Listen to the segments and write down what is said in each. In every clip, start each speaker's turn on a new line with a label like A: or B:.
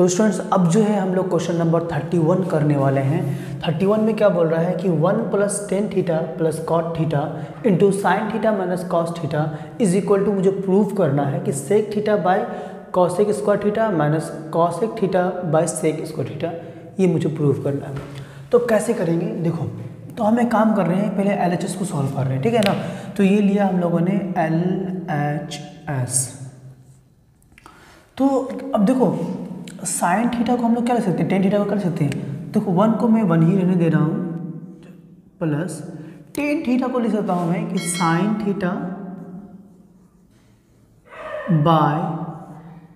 A: तो स्टूडेंट्स अब जो है हम लोग क्वेश्चन नंबर थर्टी वन करने वाले हैं। थर्टी वन में क्या बोल रहा है कि one plus tan theta plus cot theta into sin theta minus cos theta is equal to मुझे प्रूव करना है कि sec theta by cosec square theta minus cosec theta by sec square theta ये मुझे प्रूव करना है। तो कैसे करेंगे? देखो तो हम एक काम कर रहे हैं, पहले एलएचएस को सॉल्व कर रहे हैं, ठीक है ना? तो ये लिया हम लोगों ने एल एच एस तो अब देखो साइन थीटा को हम लोग क्या ले सकते हैं? टेन थीटा को कर सकते हैं। देखो वन को मैं वन ही रहने दे रहा हूँ। प्लस टेन थीटा को ले सकता हूँ मैं कि sin theta by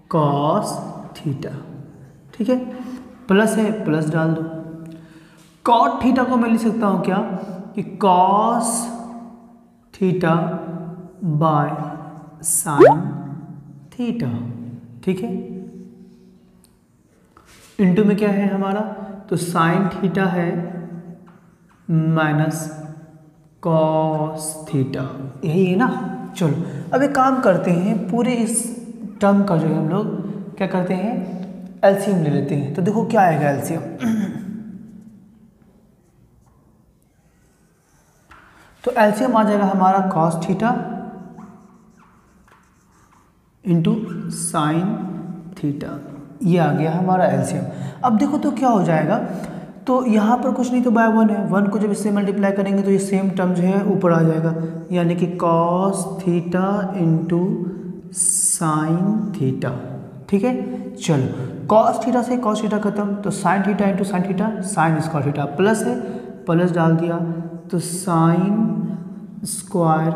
A: cos theta ठीक है? प्लस है प्लस डाल दो। कॉट थीटा को मैं लिख सकता हूँ क्या? कि cos theta by sin theta ठीक है? इंटू में क्या है हमारा? तो साइन थीटा है माइनस कॉस थीटा यही है ना? चलो, अब एक काम करते हैं, पूरे इस टर्म का जो है हम लोग, क्या करते हैं? एलसीएम ले लेते हैं। तो देखो क्या आएगा एलसीएम तो एलसीएम आ जाएगा हमारा cos theta into sin theta ये आ गया हमारा एलसीएम। अब देखो तो क्या हो जाएगा? तो यहाँ पर कुछ नहीं तो बाय वन है। वन को जब इससे मल्टीप्लाई करेंगे तो ये सेम टर्म जो है ऊपर आ जाएगा। यानी कि cos theta into sin theta ठीक है? चलो। कॉस थीटा से कॉस थीटा खत्म। तो sin theta into sin theta sin square theta plus है। प्लस डाल दिया। तो sin square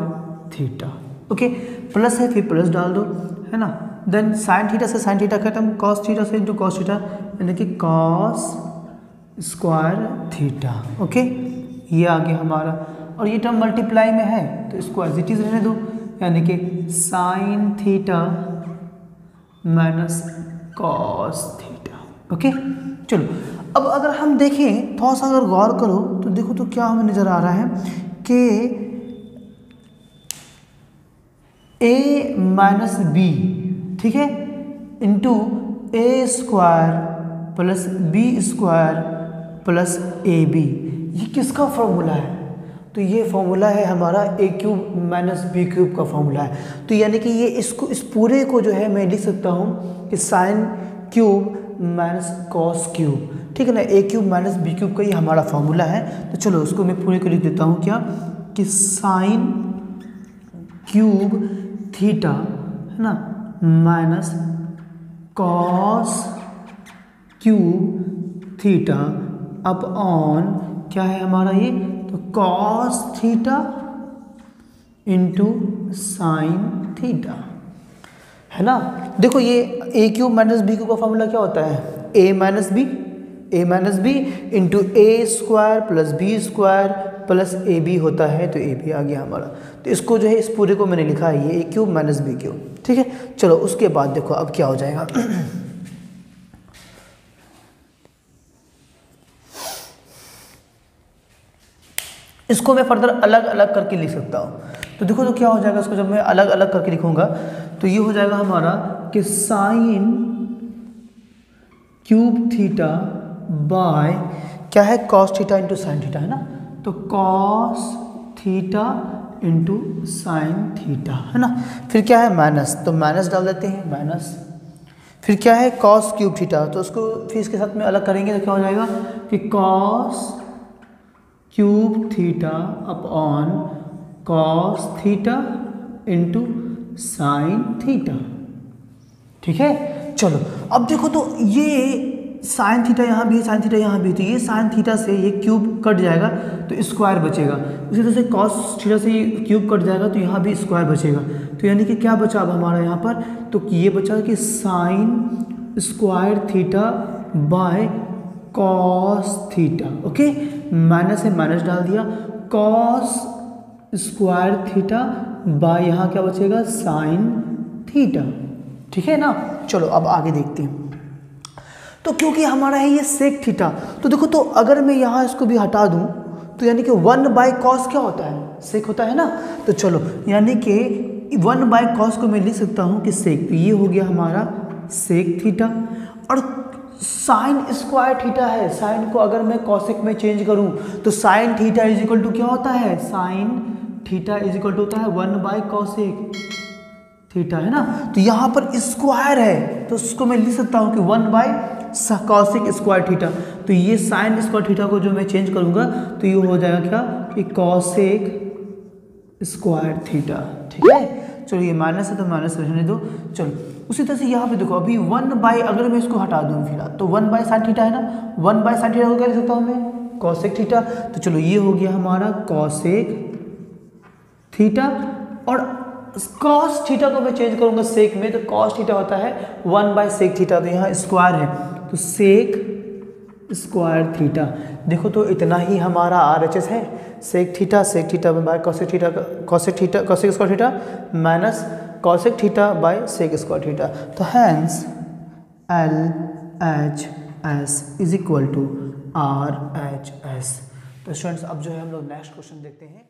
A: theta okay plus है फिर प्लस डाल दो। है ना? देन साइन थीटा से साइन थीटा खत्म कॉस थीटा से इंटू कॉस थीटा यानी कि कॉस स्क्वायर थीटा ओके ये आ गया हमारा, और ये टर्म मल्टीप्लाई में है तो इसको एज इट इज़ रहने दो, यानी कि sin theta minus cos theta okay चलो, अब अगर हम देखें, थोड़ा सा अगर गौर करो तो देखो तो क्या हमें नज़र आ रहा है कि ए माइनस बी ठीक है? Into A square plus B square plus A B ये किसका फॉर्मूला है? तो ये फॉर्मूला है हमारा A cube minus B cube का फॉर्मूला है। तो यानी कि ये इसको, इस पूरे को जो है मैं लिख सकता हूँ कि sin cube minus cos cube ठीक है ना? A cube minus B cube का ये हमारा फॉर्मूला है। तो चलो, उसको मैं पूरे को लिख देता हूँ क्या? कि साइन क्यूब थीटा है ना? Minus cos cube theta upon क्या है हमारा ये? तो cos theta into sin theta है ना? देखो ये A cube minus B cube का फॉर्मूला क्या होता है? A minus B A minus B into A square plus B square plus A B होता है तो ए बी आ गया हमारा। तो इसको जो है, इस पूरे को मैंने लिखा है, ये A cube minus B cube ठीक है? चलो, उसके बाद देखो, अब क्या हो जाएगा। इसको मैं फर्दर अलग अलग करके लिख सकता हूँ। तो देखो तो क्या हो जाएगा, इसको जब मैं अलग अलग करके लिखूँगा तो ये हो जाएगा हमारा कि साइन क्यूब थीटा बाय क्या है? Cos theta into sin theta है ना? तो cos theta into sin theta है ना? फिर क्या है? माइनस तो माइनस डाल देते हैं माइनस फिर क्या है? कॉस क्यूब थीटा तो उसको फिर इसके साथ में अलग करेंगे तो क्या हो जाएगा? कि cos cube theta upon cos theta into sin theta ठीक है? चलो, अब देखो तो ये साइन थीटा यहाँ भी है, साइन थीटा यहाँ भी है। तो ये साइन थीटा से ये क्यूब कट जाएगा तो स्क्वायर बचेगा। उसी तरह से कॉस थीटा से ये क्यूब कट जाएगा तो यहाँ भी स्क्वायर बचेगा। तो यानी कि क्या बचा अब हमारा यहाँ पर? तो ये बचा कि sin square theta by cos theta, okay? Minus से माइनस डाल दिया। कॉस स्क्वायर थीटा बाय यहाँ क्या बचेगा? Sin theta. ठीक है ना? चलो, अब आगे देखते हैं। तो क्योंकि हमारा है ये सेक थीटा तो देखो तो अगर मैं यहाँ इसको भी हटा दूँ तो यानी कि वन बाय कॉस क्या होता है? सेक होता है ना? तो चलो, यानी कि वन बाय कॉस को मैं लिख सकता हूँ कि सेक तो ये हो गया हमारा सेक थीटा और साइन स्क्वायर थीटा है। साइन को अगर मैं कॉसेक में चेंज करूँ तो sin theta is equal to क्या होता है? Sin theta is equal to होता है वन बाई कॉसेक थीटा है ना? तो यहाँ पर स्क्वायर है तो उसको मैं लिख सकता हूँ कि one by cosec square theta तो ये साइन स्क्वायर थीटा को जो मैं चेंज करूँगा तो ये हो जाएगा क्या? कि कॉसेक स्क्वायर थीटा ठीक है? चलो ये माइनस है तो माइनस रहने दो। चलो, उसी तरह से यहाँ पे देखो, अभी वन बाई अगर मैं इसको हटा दूँ फ़िलहाल तो वन बाई साइन थीटा है ना? वन बाई साइन थीटा को क्या लिख सकता हूँ मैं कौशिक थीटा तो चलो ये हो गया हमारा कौशिक थीटा और कॉस थीटा को मैं चेंज करूँगा सेक में तो कॉस थीटा होता है वन बाई सेक थीटा तो यहाँ स्क्वायर है। तो सेक स्क्वायर थीटा देखो तो इतना ही हमारा आर एच एस है। Sec theta sec theta by cosec theta cosec theta cosec square theta minus cosec theta by sec square theta तो hence L H S is equal to R H S तो students अब जो है हम लोग next question देखते हैं।